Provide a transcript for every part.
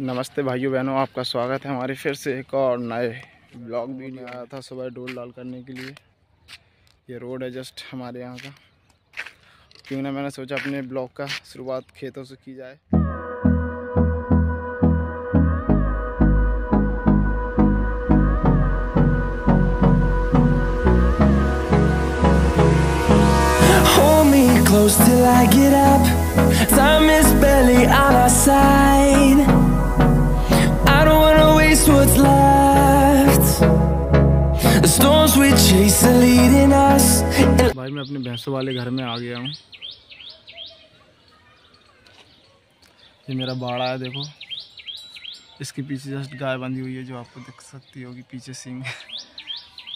नमस्ते भाइयों, बहनों, आपका स्वागत है हमारे फिर से एक और नए ब्लॉग वीडियो आया था सुबह डोल डाल करने के लिए ये रोड है जस्ट हमारे यहाँ का क्यों ना मैंने सोचा अपने ब्लॉग का शुरुआत खेतों से की जाए close till I get up. Time is barely on our side. I waste what's left. The storms we chase are leading us. भाई, मैं अपने भैंसों वाले घर में आ गया हूँ। ये मेरा बाड़ा है, देखो। इसके पीछे जस्ट गाय बंधी हुई है जो आपको दिख सकती होगी, पीछे सिंग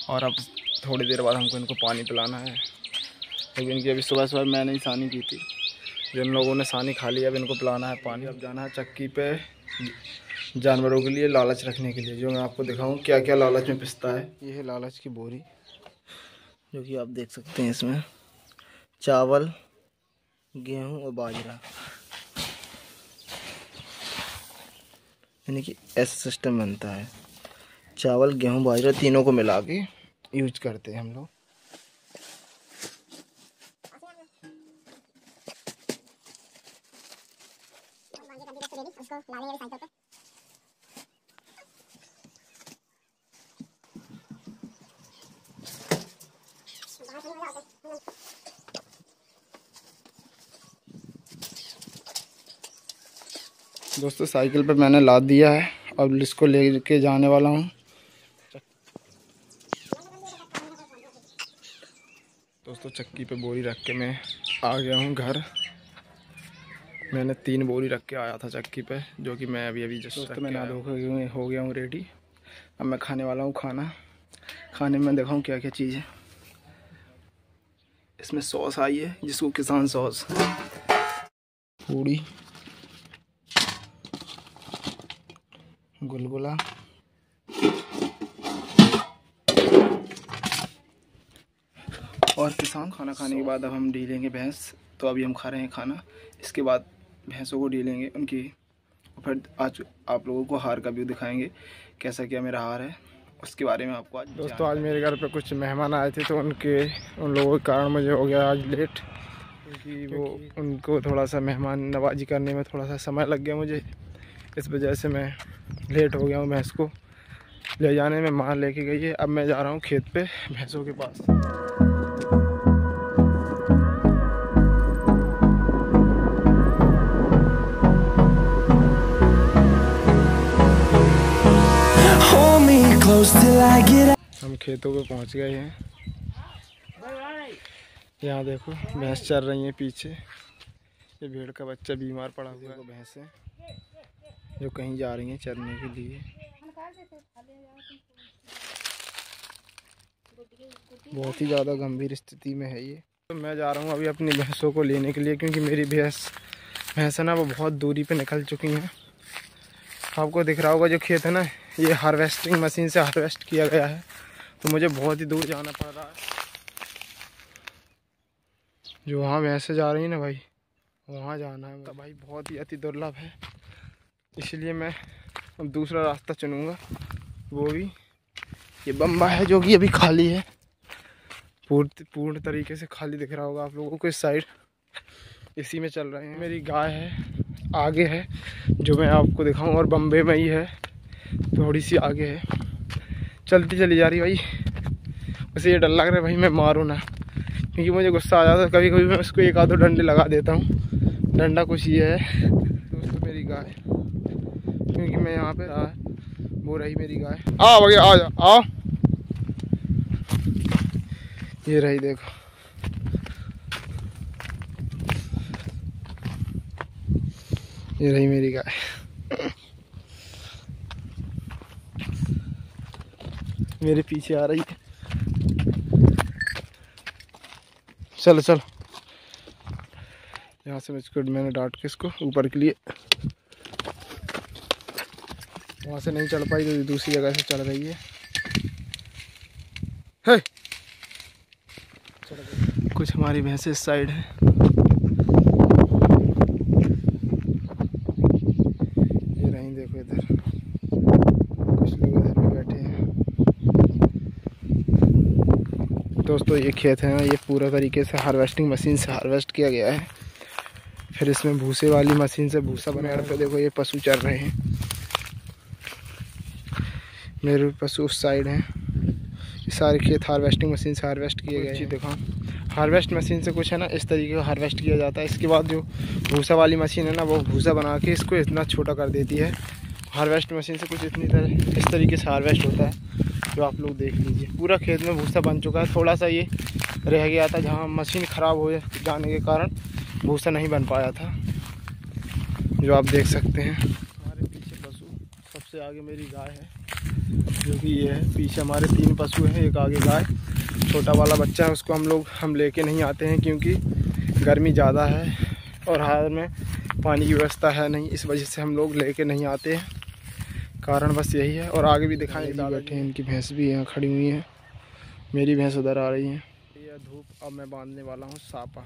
और अब थोड़ी देर बाद हमको इनको पानी पिलाना है। लेकिन इनकी अभी सुबह सुबह मैंने ही सानी की थी। जिन लोगों ने सानी खा ली, अब इनको पिलाना है पानी। अब जाना है चक्की पे। जानवरों के लिए लालच रखने के लिए जो मैं आपको दिखाऊँ क्या क्या लालच में पिसता है। ये है लालच की बोरी। जो कि आप देख सकते हैं इसमें। चावल गेहूँ और बाजरा। यानी कि ऐसा सिस्टम बनता है। चावल गेहूँ बाजरा तीनों को मिला के यूज़ करते हैं हम लोग। दोस्तों साइकिल पे मैंने लाद दिया है अब इसको ले के जाने वाला हूँ। दोस्तों चक्की पे बोरी रख के मैं आ गया हूँ घर। मैंने तीन बोरी रख के आया था चक्की पे जो कि मैं अभी अभी जस्ट दोस्तों मैं नहा धो के हो। गया हूँ रेडी अब मैं खाने वाला हूँ खाना। खाने में दिखाऊँ क्या क्या चीज़ है। इसमें सॉस आई है जिसको किसान सॉस पूड़ी। गुलगुला। और किसान खाना खाने के बाद अब हम डीलेंगे भैंस। तो अभी हम खा रहे हैं खाना। इसके बाद भैंसों को डीलेंगे। उनकी फिर आज आप लोगों को हार का व्यू दिखाएँगे कैसा क्या मेरा हार है। उसके बारे में आपको आज दोस्तों आज मेरे घर पे कुछ मेहमान आए थे तो उनके उन लोगों के कारण मुझे हो गया आज लेट। क्योंकि वो उनको थोड़ा सा मेहमान नवाजी करने में थोड़ा सा समय लग गया मुझे। इस वजह से मैं लेट हो गया हूँ भैंस को। ले जाने में माँ लेके गई है। अब मैं जा रहा हूँ खेत पे भैंसों के पास. हम खेतों पे पहुँच गए हैं। यहाँ देखो भैंस चल रही है पीछे। ये भेड़ का बच्चा बीमार पड़ा हुआ है। भैंस है। जो कहीं जा रही हैं चरने के लिए। बहुत ही ज़्यादा गंभीर स्थिति में है ये। तो मैं जा रहा हूँ अभी अपनी भैंसों को लेने के लिए, क्योंकि मेरी भैंस भैंस है ना, वो बहुत दूरी पे निकल चुकी हैं। आपको दिख रहा होगा जो खेत है ना, ये हार्वेस्टिंग मशीन से हार्वेस्ट किया गया है। तो मुझे बहुत ही दूर जाना पड़ रहा है। जो वहाँ भैंसे जा रही है ना भाई, वहाँ जाना है तो भाई बहुत ही अति दुर्लभ है। इसलिए मैं अब दूसरा रास्ता चुनूँगा। वो भी, ये बम्बा है जो कि अभी खाली है। पूर्ण पूर्ण तरीके से खाली दिख रहा होगा आप लोगों को इस साइड। इसी में चल रहे हैं। मेरी गाय है, आगे है, जो मैं आपको दिखाऊँ, और बम्बे में ही है। थोड़ी सी आगे है। चलती चली जा रही भाई। उसे ये डर लग रहा है भाई, मैं मारूँ ना। क्योंकि मुझे गुस्सा आ जाता है। कभी कभी मैं उसको एक आधो डंडे लगा देता हूँ। डंडा कुछ ये है। दोस्तों, मेरी गाय। मैं यहाँ पे। रहा वो रही मेरी गाय। आ भैया आ जा आओ ये रही देखो। ये रही मेरी गाय। मेरे पीछे आ रही है। चलो चलो। यहाँ से मैं इसको मैंने डांट के इसको ऊपर के लिए वहाँ से नहीं चढ़ पाई तो दूसरी जगह से चढ़ रही है। है कुछ हमारी भैंसें इस साइड है। ये रही देखो इधर। कुछ लोग इधर भी बैठे हैं। दोस्तों, ये खेत है। ना ये पूरा तरीके से हार्वेस्टिंग मशीन से हार्वेस्ट किया गया है। फिर इसमें भूसे वाली मशीन से भूसा बनाने पे देखो, ये पशु चल रहे हैं। मेरे पशु उस साइड हैं। सारे खेत हार्वेस्टिंग मशीन से हार्वेस्ट किए गए हैं। देखो हार्वेस्ट मशीन से कुछ है ना इस तरीके का हार्वेस्ट किया जाता है। इसके बाद जो भूसा वाली मशीन है ना वो भूसा बना के इसको इतना छोटा कर देती है। हार्वेस्ट मशीन से कुछ इतनी तरह इस तरीके से हार्वेस्ट होता है जो आप लोग देख लीजिए। पूरा खेत में भूसा बन चुका है। थोड़ा सा ये रह गया था जहाँ मशीन ख़राब हो जाने के कारण भूसा नहीं बन पाया था जो आप देख सकते हैं। हमारे पीछे पशु सबसे आगे मेरी गाय है। जो कि ये है पीछे हमारे तीन पशु हैं एक आगे गाय छोटा वाला बच्चा है उसको हम लोग हम लेके नहीं आते हैं क्योंकि गर्मी ज़्यादा है और हाल में पानी की व्यवस्था है नहीं इस वजह से हम लोग लेके नहीं आते हैं। कारण बस यही है और आगे भी दिखाने बैठे हैं। इनकी भैंस भी यहाँ खड़ी हुई हैं। मेरी भैंस उधर आ रही है। यह धूप अब मैं बांधने वाला हूँ सापा।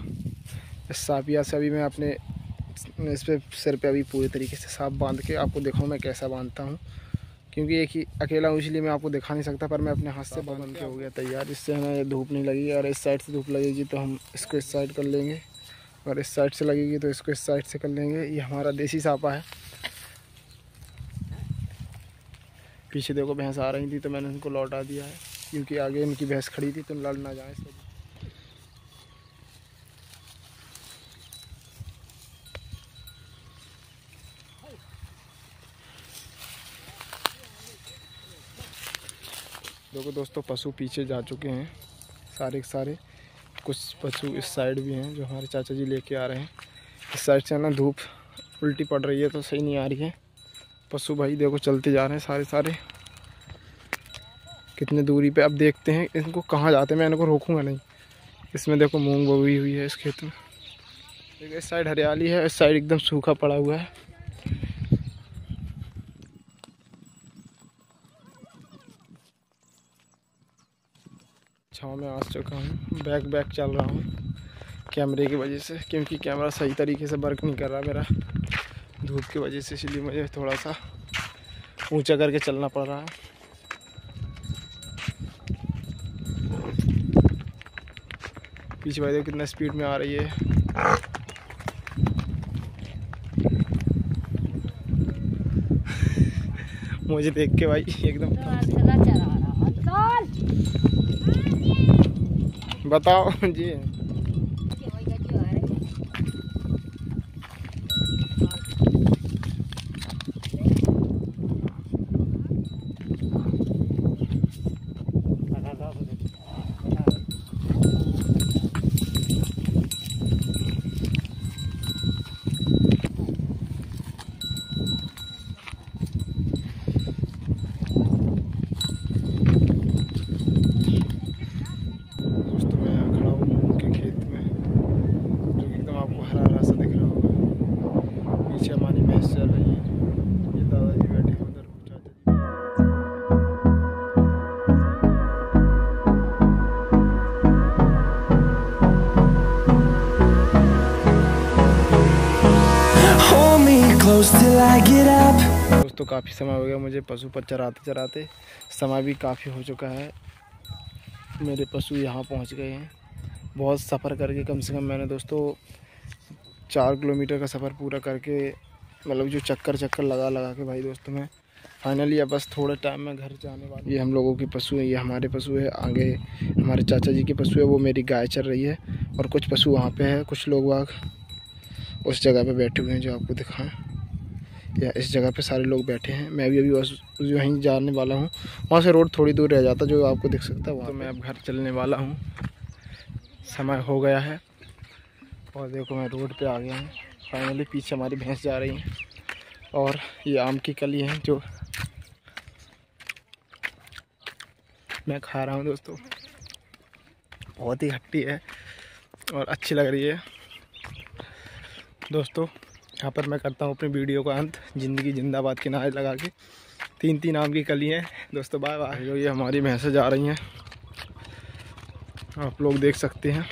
इस सापिया से अभी मैं अपने इस पर सिर पे अभी पूरे तरीके से साफ़ बाँध के आपको दिखाऊँ मैं कैसा बांधता हूँ। क्योंकि एक ही अकेला हूँ, इसलिए मैं आपको दिखा नहीं सकता, पर मैं अपने हाथ से बाँध के हो गया तैयार। इससे हमें धूप नहीं लगेगी, और इस साइड से धूप लगेगी तो हम इसको इस साइड कर लेंगे, और इस साइड से लगेगी तो इसको इस साइड से कर लेंगे। ये हमारा देसी सापा है। पीछे देखो, भैंस आ रही थी तो मैंने उनको लौटा दिया है, क्योंकि आगे इनकी भैंस खड़ी थी तो लड़ ना जाए देखो दोस्तों पशु पीछे जा चुके हैं। सारे के सारे कुछ पशु इस साइड भी हैं जो हमारे चाचा जी लेके आ रहे हैं। इस साइड से ना धूप उल्टी पड़ रही है तो सही नहीं आ रही है। पशु भाई देखो चलते जा रहे हैं सारे सारे। कितने दूरी पे अब देखते हैं इनको कहाँ जाते हैं, मैं इनको रोकूँगा नहीं। इसमें देखो मूंग बोई हुई है इस खेत में। देखो इस साइड हरियाली है, इस साइड एकदम सूखा पड़ा हुआ है। छाँव में आ चुका हूँ बैक बैक चल रहा हूँ कैमरे की वजह से क्योंकि कैमरा सही तरीके से वर्क नहीं कर रहा मेरा धूप की वजह से इसलिए मुझे थोड़ा सा ऊँचा करके चलना पड़ रहा है। पीछे भाई देखो कितना स्पीड में आ रही है। मुझे देख के भाई एकदम बताओ जी। दोस्तों, काफ़ी समय हो गया मुझे पशु पर चराते चराते। समय भी काफ़ी हो चुका है। मेरे पशु यहाँ पहुँच गए हैं। बहुत सफ़र करके कम से कम मैंने दोस्तों चार किलोमीटर का सफ़र पूरा करके मतलब जो चक्कर चक्कर लगा लगा के भाई दोस्तों मैं फाइनली अब बस थोड़े टाइम में घर जाने वाला। ये हम लोगों के पशु है, ये हमारे पशु है, आगे हमारे चाचा जी के पशु है, वो मेरी गाय चल रही है। और कुछ पशु वहाँ पे है, कुछ लोग वाग उस जगह पे बैठे हुए हैं जो आपको दिखाएँ। या इस जगह पे सारे लोग बैठे हैं। मैं भी अभी बस वहीं जाने वाला हूँ। वहाँ से रोड थोड़ी दूर रह जाता जो आपको दिख सकता है वहाँ तो मैं अब घर चलने वाला हूँ। समय हो गया है। और देखो मैं रोड पे आ गया हूँ। फाइनली पीछे हमारी भैंस जा रही है। और ये आम की कली है जो मैं खा रहा हूँ दोस्तों। बहुत ही खट्टी है और अच्छी लग रही है। दोस्तों यहाँ पर मैं करता हूँ अपनी वीडियो का अंत, ज़िंदगी जिंदाबाद के नारे लगा के। तीन तीन आम की कली हैं। दोस्तों, बाय बाय। जो ये हमारी भैंसें जा रही हैं, आप लोग देख सकते हैं।